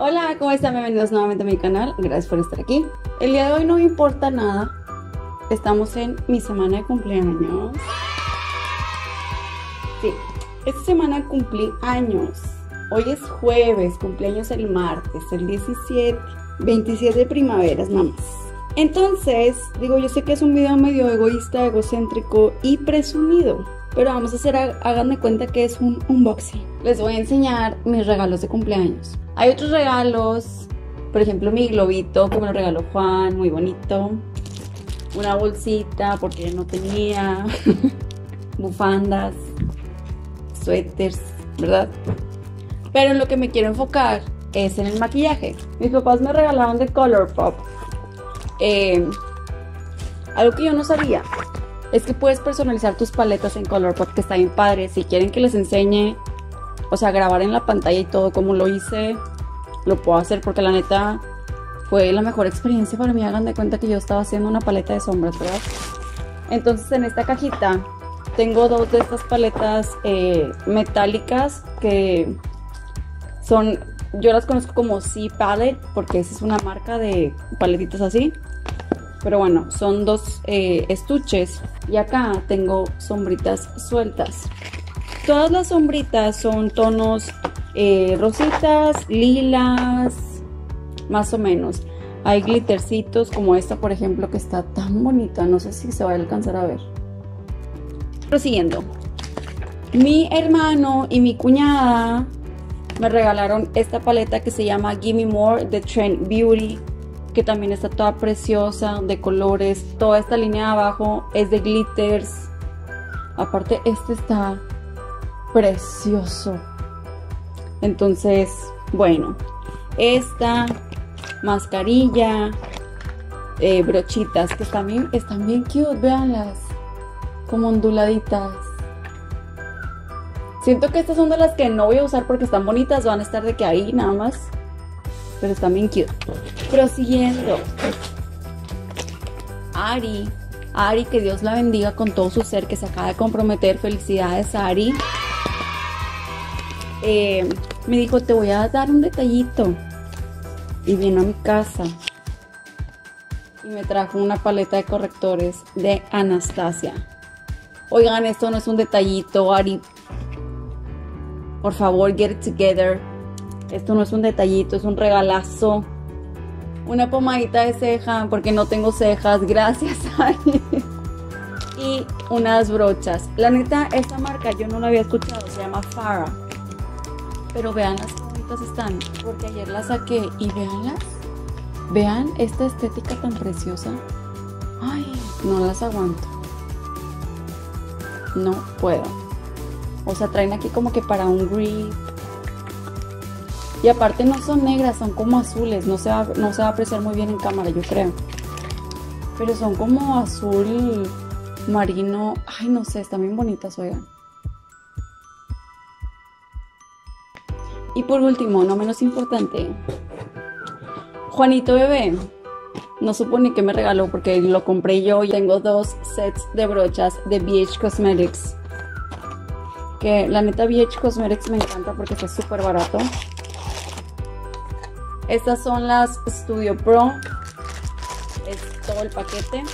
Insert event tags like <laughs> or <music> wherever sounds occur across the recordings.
Hola, ¿cómo están? Bienvenidos nuevamente a mi canal. Gracias por estar aquí. El día de hoy no me importa nada. Estamos en mi semana de cumpleaños. Sí, esta semana cumplí años. Hoy es jueves, cumpleaños el martes, el 17, 27 de primaveras, mamás. Entonces, digo, yo sé que es un video medio egoísta, egocéntrico y presumido. Pero vamos a hacer, háganme cuenta que es un unboxing. Les voy a enseñar mis regalos de cumpleaños. Hay otros regalos, por ejemplo mi globito que me lo regaló Juan, muy bonito. Una bolsita porque no tenía. <laughs> Bufandas, suéteres, ¿verdad? Pero en lo que me quiero enfocar es en el maquillaje. Mis papás me regalaron de Colourpop. Eh, algo que yo no sabía es que puedes personalizar tus paletas en Colourpop, que está bien padre. Si quieren que les enseñe, o sea, grabar en la pantalla y todo como lo hice, lo puedo hacer porque la neta fue la mejor experiencia para mí. Hagan de cuenta que yo estaba haciendo una paleta de sombras, ¿verdad? Entonces en esta cajita tengo dos de estas paletas eh, metálicas que son, yo las conozco como C Palette porque esa es una marca de paletitas así. Pero bueno, son dos eh, estuches y acá tengo sombritas sueltas. Todas las sombritas son tonos eh, rositas, lilas, más o menos. Hay glittercitos como esta, por ejemplo, que está tan bonita. No sé si se va a alcanzar a ver. Prosiguiendo. Mi hermano y mi cuñada me regalaron esta paleta que se llama Gimme More de Trend Beauty, que también está toda preciosa, de colores. Toda esta línea de abajo es de glitters. Aparte, este está precioso. Entonces, bueno, esta mascarilla, eh, brochitas que también están bien cute, veanlas, como onduladitas. Siento que estas son de las que no voy a usar porque están bonitas, van a estar de que ahí nada más. Pero están bien cute. Prosiguiendo. Ari. Ari, que Dios la bendiga con todo su ser que se acaba de comprometer. Felicidades, Ari. Eh, me dijo, te voy a dar un detallito. Y vino a mi casa. Y me trajo una paleta de correctores de Anastasia. Oigan, esto no es un detallito, Ari. Por favor, get it together. Esto no es un detallito, es un regalazo. Una pomadita de ceja, porque no tengo cejas. <laughs> Gracias, Ari. Y unas brochas. La neta, esta marca yo no la había escuchado. Se llama Farah. Pero vean las bonitas están. Porque ayer las saqué y veanlas. Vean esta estética tan preciosa. Ay, no las aguanto. No puedo. O sea, traen aquí como que para un grip. Y aparte no son negras, son como azules. No se, va, no se va a apreciar muy bien en cámara, yo creo. Pero son como azul marino. Ay, no sé, están bien bonitas, oigan. Y por último, no menos importante, Juanito Bebé. No supone que me regaló porque lo compré yo y tengo dos sets de brochas de BH Cosmetics que la neta BH Cosmetics me encanta porque está súper barato. Estas son las Studio Pro. Es todo el paquete.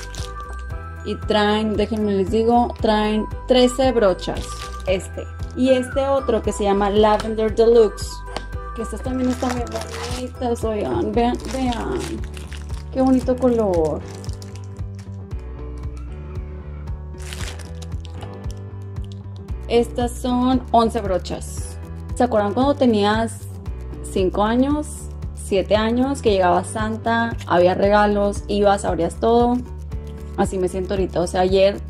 Y traen, déjenme les digo, traen 13 brochas. Este. Y este otro que se llama Lavender Deluxe. Que estas también están bien bonitas. Oigan, vean, vean. Qué bonito color. Estas son 11 brochas. ¿Se acuerdan cuando tenías 5 años, 7 años, que llegaba Santa, había regalos, ibas, abrías todo? Así me siento ahorita. O sea, ayer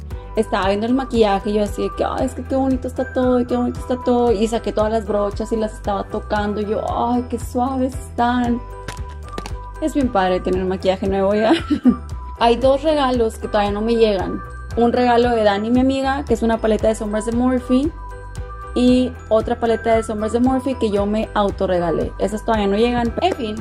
estaba viendo el maquillaje y yo decía que, ay, es que qué bonito está todo, y qué bonito está todo. Y saqué todas las brochas y las estaba tocando. Y yo, ay, qué suaves están. Es bien padre tener maquillaje nuevo ya. <laughs> Hay dos regalos que todavía no me llegan un regalo de Dani, mi amiga, que es una paleta de sombras de Morphe. Y otra paleta de sombras de Morphe que yo me autorregalé. Esas todavía no llegan. En fin,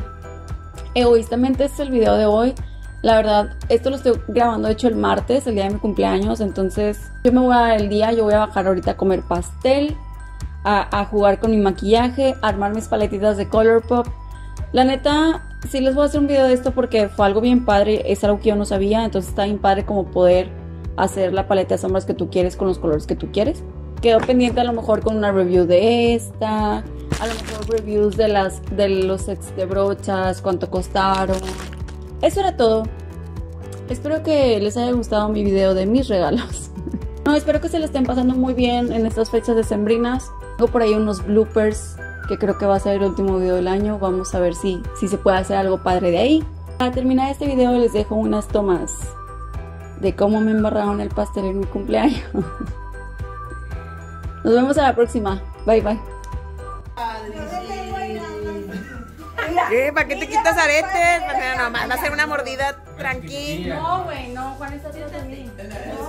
egoístamente este es el video de hoy. La verdad, esto lo estoy grabando hecho el martes, el día de mi cumpleaños. Entonces, yo me voy a dar el día. Yo voy a bajar ahorita a comer pastel, a, a jugar con mi maquillaje, a armar mis paletitas de Colourpop. La neta, sí les voy a hacer un video de esto porque fue algo bien padre, es algo que yo no sabía, entonces está bien padre como poder hacer la paleta de sombras que tú quieres con los colores que tú quieres. Quedo pendiente a lo mejor con una review de esta, a lo mejor reviews de las de los sets de brochas, cuánto costaron. Eso era todo. Espero que les haya gustado mi video de mis regalos. <laughs> No, espero que se le estén pasando muy bien en estas fechas decembrinas. Tengo por ahí unos bloopers que creo que va a ser el último video del año. Vamos a ver si, si se puede hacer algo padre de ahí. Para terminar este video les dejo unas tomas de cómo me embarraron el pastel en mi cumpleaños. <laughs> Nos vemos a la próxima. Bye bye. ¿Qué? ¿Para qué te quitas aretes? Pues, no, no, va a ser una mordida tranquila. No, güey, no, Juan está haciendo así.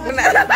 Una-